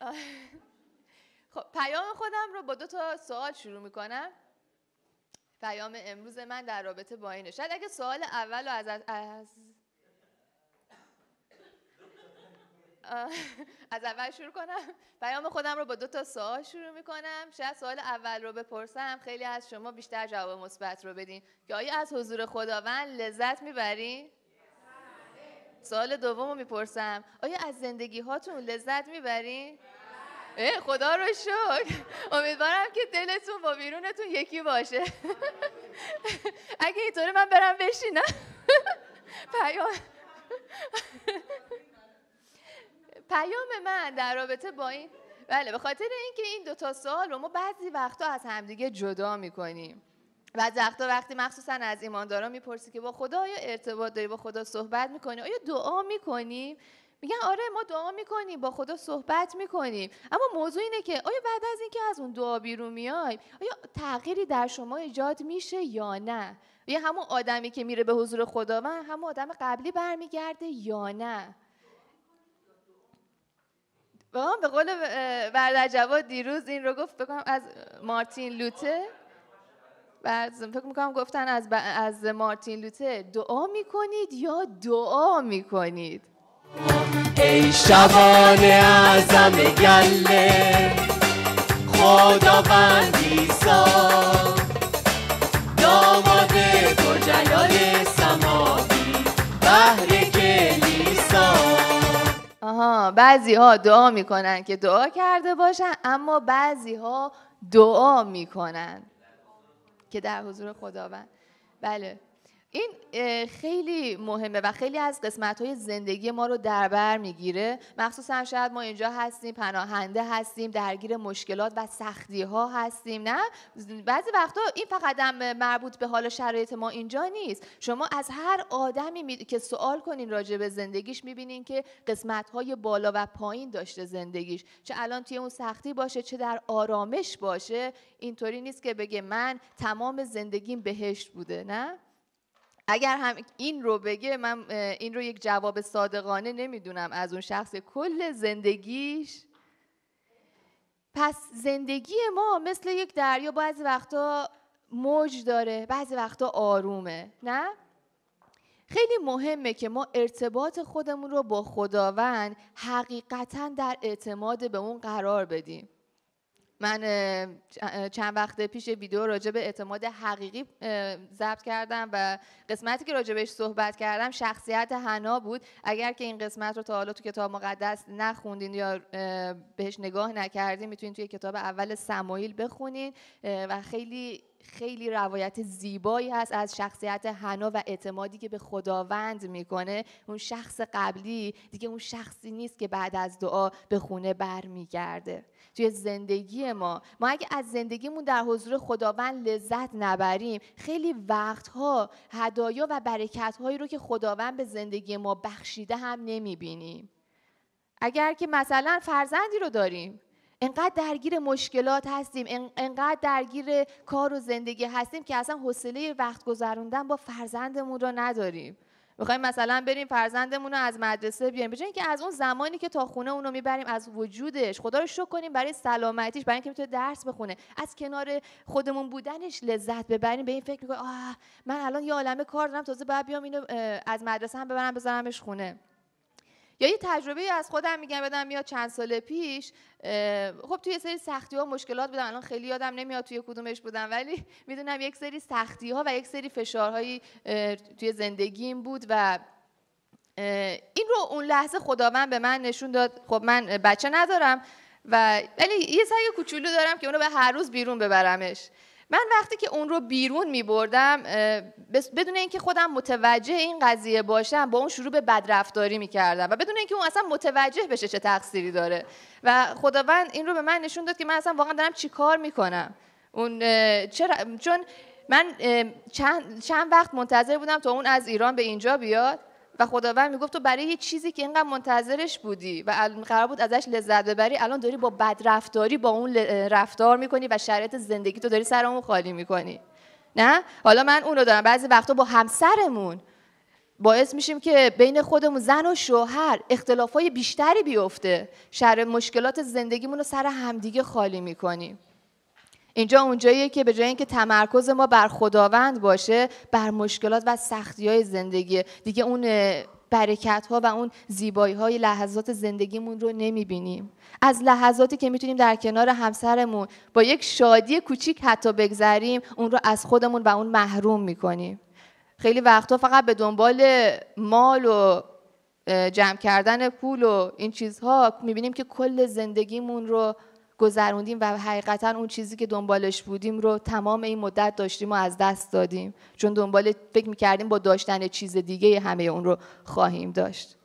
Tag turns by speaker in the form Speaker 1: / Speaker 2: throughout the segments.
Speaker 1: خب پیام خودم رو با دو تا سوال شروع می‌کنم. پیام امروز من در رابطه با اینه. شاید اگه سوال اول رو از, از از اول شروع کنم. پیام خودم رو با دو تا سوال شروع می‌کنم. شاید سوال اول رو بپرسم. خیلی از شما بیشتر جواب مثبت رو بدین. که آیا از حضور خداوند لذت می‌برین. سوال دوم رو می‌پرسم. آیا از زندگی هاتون لذت می‌برین؟ خدا رو شکر. امیدوارم که دلتون با بیرونتون یکی باشه. اگه اینطوری من برم بشینم. پیام پیام من در رابطه با این بله به خاطر اینکه این دو تا سوال رو ما بعضی وقتا از همدیگه جدا می‌کنیم. بعضی وقتا وقتی مخصوصا از ایماندارا می‌پرسی که با خدا آیا ارتباط داری با خدا صحبت می‌کنی؟ آیا دعا می‌کنی؟ میگن آره ما دعا می‌کنیم با خدا صحبت می‌کنیم. اما موضوع اینه که آیا بعد از اینکه از اون دعا بیرون میای آیا تغییری در شما ایجاد میشه یا نه؟ یا همون آدمی که میره به حضور خداوند همون آدم قبلی برمیگرده یا نه؟ به قول بردر جواد دیروز این رو گفت بکنم از مارتین لوته بعد فکر می‌کنم گفتن از, از مارتین لوته دعا می‌کنید یا دعا می‌کنید؟
Speaker 2: ای شبان اعظم گله خداوند عیسی داماد جلال سماوی بهر کلیسا
Speaker 1: آها بعضی ها دعا می‌کنن که دعا کرده باشن اما بعضی ها دعا می‌کنن. که در حضور خداوند. بله. این خیلی مهمه و خیلی از قسمت های زندگی ما رو در بر می‌گیره. مخصوصا شاید ما اینجا هستیم پناهنده هستیم درگیر مشکلات و سختی ها هستیم نه؟ بعضی وقتا این فقط مربوط به حال شرایط ما اینجا نیست. شما از هر آدمی که سوال کنین راجع به زندگیش می‌بینین که قسمت های بالا و پایین داشته زندگیش. چه الان توی اون سختی باشه چه در آرامش باشه اینطوری نیست که بگه من تمام زندگیم بهشت بوده نه؟ اگر هم این رو بگه من این رو یک جواب صادقانه نمی‌دونم از اون شخص. کل زندگیش پس زندگی ما مثل یک دریا بعضی وقتا موج داره بعضی وقتا آرومه نه؟ خیلی مهمه که ما ارتباط خودمون رو با خداوند حقیقتا در اعتماد به اون قرار بدیم. من چند وقت پیش ویدیو راجع به اعتماد حقیقی ضبط کردم و قسمتی که راجع بهش صحبت کردم شخصیت حنا بود. اگر که این قسمت رو تا حالا تو کتاب مقدس نخوندین یا بهش نگاه نکردین می‌تونین توی کتاب اول سمایل بخونین و خیلی خیلی روایت زیبایی هست از شخصیت حنا و اعتمادی که به خداوند می‌کنه. اون شخص قبلی دیگه اون شخصی نیست که بعد از دعا به خونه برمیگرده. توی زندگی ما ما اگه از زندگیمون در حضور خداوند لذت نبریم خیلی وقتها هدایا و برکت هایی رو که خداوند به زندگی ما بخشیده هم نمی‌بینیم. اگر که مثلا فرزندی رو داریم انقدر درگیر مشکلات هستیم انقدر درگیر کار و زندگی هستیم که اصلا حوصله وقت گذروندن با فرزندمون رو نداریم. می‌خوایم مثلا بریم فرزندمون رو از مدرسه بیاریم بجای اینکه از اون زمانی که تا خونه اونو می‌بریم از وجودش خدا رو شکر کنیم برای سلامتیش برای اینکه می‌تونه درس بخونه. از کنار خودمون بودنش لذت ببریم به این فکر می‌کنیم آه من الان یه عالمه کار دارم تازه باید بیام اینو از مدرسه هم ببرم بذارمش خونه. یا یه تجربه از خودم میگم بدم میاد چند سال پیش خب توی سری سختی ها مشکلات بودم. الان خیلی یادم نمیاد توی کدومش بودم ولی می‌دونم یک سری سختی ها و یک سری فشارهایی توی زندگیم بود و این رو اون لحظه خداوند به من نشون داد. خب من بچه ندارم و ولی یه سعی کوچولو دارم که اونو به هر روز بیرون ببرمش. من وقتی که اون رو بیرون می بردم بدون اینکه خودم متوجه این قضیه باشم با اون شروع به بدرفتاری می کردم و بدون اینکه اون اصلا متوجه بشه چه تقصیری داره. و خداوند این رو به من نشون داد که من اصلا واقعا دارم چی کار می‌کنم. اون چرا؟ چون من چند, چند وقت منتظر بودم تا اون از ایران به اینجا بیاد. و خداوند می‌گفت تو برای یه چیزی که اینقدر منتظرش بودی و قرار بود ازش لذت ببری الان داری با بدرفتاری با اون رفتار می‌کنی و شرایط زندگی تو داری سر اون خالی می‌کنی. نه؟ حالا من اون رو دارم. بعضی وقتا با همسرمون باعث میشیم که بین خودمون زن و شوهر اختلافای بیشتری بیفته. شر مشکلات زندگیمون رو سر همدیگه خالی می‌کنیم. اینجا اونجاییه که به جای اینکه تمرکز ما بر خداوند باشه بر مشکلات و سختی های زندگی دیگه اون برکت ها و اون زیبایی های لحظات زندگیمون رو نمی‌بینیم. از لحظاتی که می‌تونیم در کنار همسرمون با یک شادی کوچیک حتی بگذریم اون رو از خودمون و اون محروم می‌کنیم. خیلی وقتا فقط به دنبال مال و جمع کردن پول و این چیزها می‌بینیم که کل زندگیمون رو گذروندیم و حقیقتا اون چیزی که دنبالش بودیم رو تمام این مدت داشتیم و از دست دادیم. چون دنبال فکر می‌کردیم با داشتن چیز دیگه همه اون رو خواهیم داشت.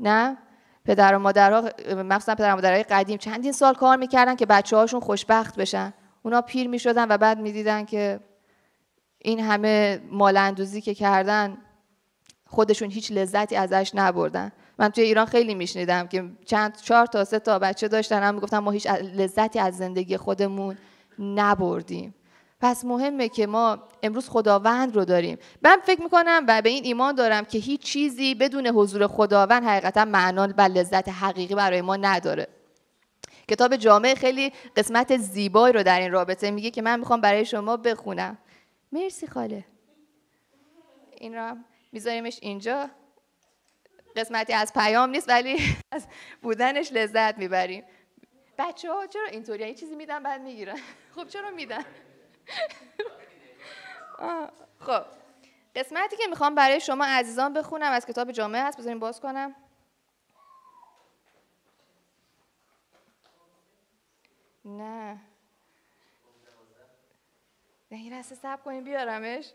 Speaker 1: نه؟ پدر و مادرها مخصوصا پدر و مادرهای قدیم چندین سال کار می‌کردن که بچه هاشون خوشبخت بشن. اونا پیر می‌شدن و بعد می‌دیدن که این همه مالندوزی که کردن خودشون هیچ لذتی ازش نبردن. من توی ایران خیلی میشنیدم که چند چهار تا سه تا بچه داشتن هم می‌گفتن ما هیچ لذتی از زندگی خودمون نبردیم. پس مهمه که ما امروز خداوند رو داریم. من فکر می‌کنم و به این ایمان دارم که هیچ چیزی بدون حضور خداوند حقیقتا معنا و لذت حقیقی برای ما نداره. کتاب جامعه خیلی قسمت زیبایی رو در این رابطه میگه که من می‌خوام برای شما بخونم. مرسی خاله. این رو میذاریمش اینجا. قسمتی از پیام نیست ولی از بودنش لذت می‌بریم. بچه ها چرا اینطوری؟ یه چیزی میدن بعد می‌گیرن. خب چرا میدن؟ خب. قسمتی که می‌خوام برای شما عزیزان بخونم از کتاب جامعه هست. بذاریم باز کنم. نه. نه این رسته سب کنیم بیارمش.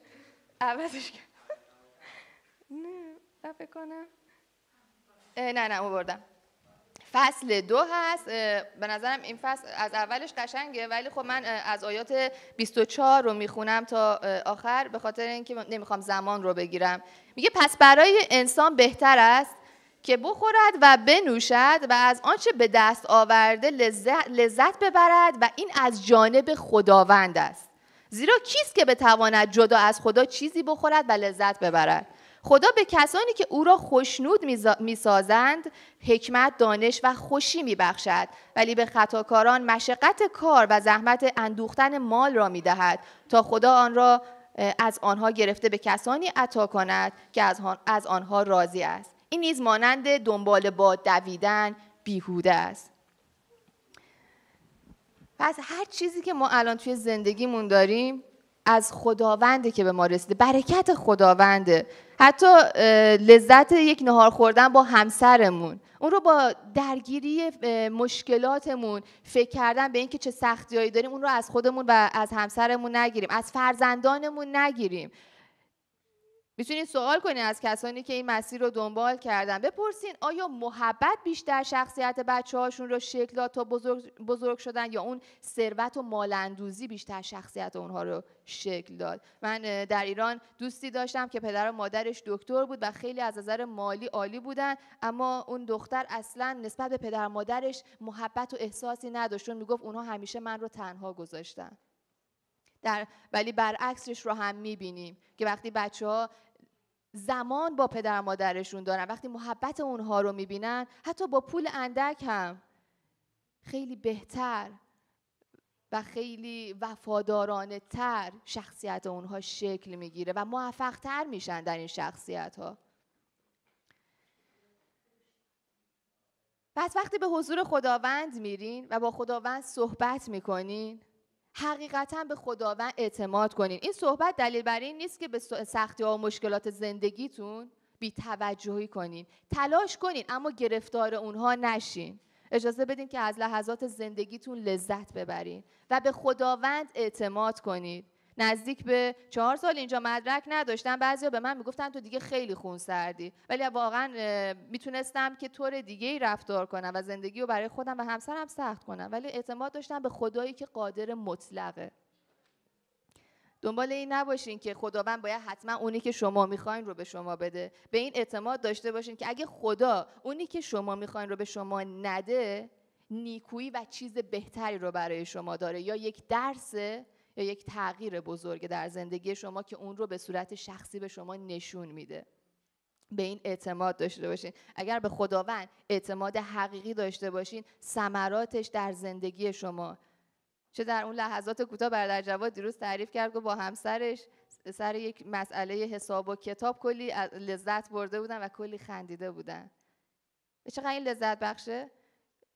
Speaker 1: عوضش نه فکر کنم. نه نه بردم. فصل دو هست به نظرم این فصل از اولش قشنگه ولی خب من از آیات 24 رو می‌خونم تا آخر به خاطر اینکه نمی‌خوام زمان رو بگیرم. میگه پس برای انسان بهتر است که بخورد و بنوشد و از آنچه به دست آورده لذت, لذت ببرد و این از جانب خداوند است. زیرا کیست که بتواند جدا از خدا چیزی بخورد و لذت ببرد؟ خدا به کسانی که او را خوشنود می‌سازند حکمت دانش و خوشی میبخشد. ولی به خطاکاران مشقت کار و زحمت اندوختن مال را می‌دهد تا خدا آن را از آنها گرفته به کسانی عطا کند که از آنها راضی است. این نیز مانند دنبال با دویدن بیهوده است. پس هر چیزی که ما الان توی زندگیمون داریم از خداونده که به ما رسیده. برکت خداونده. حتی لذت یک نهار خوردن با همسرمون. اون رو با درگیری مشکلاتمون فکر کردن به اینکه چه سختیایی داریم اون رو از خودمون و از همسرمون نگیریم. از فرزندانمون نگیریم. می‌تونید سوال کنید از کسانی که این مسیر رو دنبال کردن. بپرسین آیا محبت بیشتر شخصیت بچه هاشون رو شکل داد تا بزرگ, بزرگ شدن یا اون ثروت و مالندوزی بیشتر شخصیت اونها رو شکل داد؟ من در ایران دوستی داشتم که پدر و مادرش دکتر بود و خیلی از نظر مالی عالی بودن اما اون دختر اصلا نسبت به پدر و مادرش محبت و احساسی نداشت. چون می‌گفت اونها همیشه من رو تنها گذاشتن. در ولی برعکسش رو هم می‌بینیم که وقتی بچه ها زمان با پدر مادرشون دارن. وقتی محبت اونها رو می‌بینن حتی با پول اندک هم. خیلی بهتر و خیلی وفادارانه تر شخصیت اونها شکل می‌گیره و موفق تر میشن در این شخصیت ها پس وقتی به حضور خداوند میرین و با خداوند صحبت می‌کنین حقیقتا به خداوند اعتماد کنین. این صحبت دلیل بر این نیست که به سختی ها و مشکلات زندگیتون بی توجهی کنین. تلاش کنین اما گرفتار اونها نشین. اجازه بدین که از لحظات زندگیتون لذت ببرین و به خداوند اعتماد کنید. نزدیک به چهار سال اینجا مدرک نداشتم بعضیا به من می‌گفتن تو دیگه خیلی خون سردی. ولی واقعا می‌تونستم که طور دیگه ای رفتار کنم و زندگی رو برای خودم و همسرم سخت کنم. ولی اعتماد داشتم به خدایی که قادر مطلقه. دنبال این نباشین که خداوند باید حتما اونی که شما می‌خواین رو به شما بده. به این اعتماد داشته باشین که اگه خدا اونی که شما می‌خواین رو به شما نده نیکویی و چیز بهتری رو برای شما داره یا یک درسه یا یک تغییر بزرگ در زندگی شما که اون رو به صورت شخصی به شما نشون میده. به این اعتماد داشته باشین. اگر به خداوند اعتماد حقیقی داشته باشین ثمراتش در زندگی شما. چه در اون لحظات کوتاه برادر جواد دیروز تعریف کرد و با همسرش سر یک مسئله حساب و کتاب کلی لذت برده بودن و کلی خندیده بودن. چقدر این لذت بخشه؟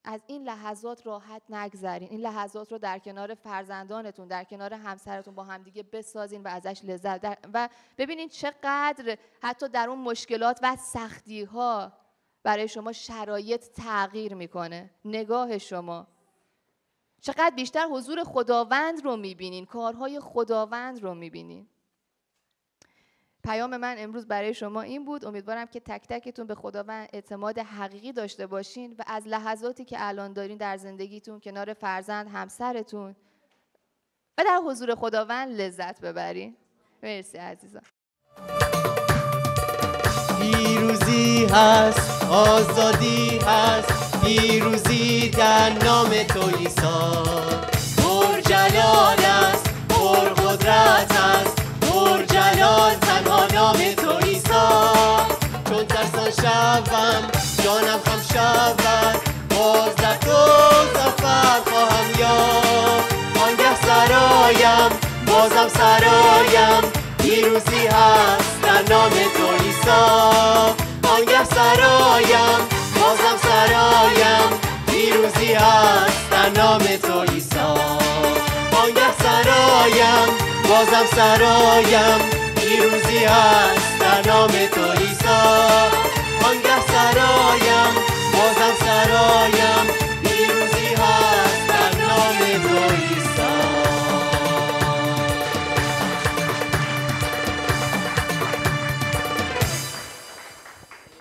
Speaker 1: از این لحظات راحت نگذرین. این لحظات رو در کنار فرزندانتون در کنار همسرتون با همدیگه بسازین و ازش لذت و ببینین چقدر حتی در اون مشکلات و سختی ها برای شما شرایط تغییر می‌کنه. نگاه شما. چقدر بیشتر حضور خداوند رو می‌بینین. کارهای خداوند رو می‌بینین. پیام من امروز برای شما این بود. امیدوارم که تک تکتون به خداوند اعتماد حقیقی داشته باشین و از لحظاتی که الان دارین در زندگیتون کنار فرزند همسرتون و در حضور خداوند لذت ببرین. مرسی عزیزان.
Speaker 2: پیروزی هست آزادی هست پیروزی در نام تو عیسی. پر جلال است پر قدرت است. نام تو عیسی. چون ترسان شوم جانم خم شود باز در تو زفر خواهم یافت. آنگه سرایم بازم سرایم. پیروزی هست در نام تو عیسی. آنگه سرایم بازم سرایم. پیروزی هست در نام تو عیسی. آنگه سرایم بازم سرایم. پیروزی است در نام تو عیسی. آنگه سرایم بازم سرایم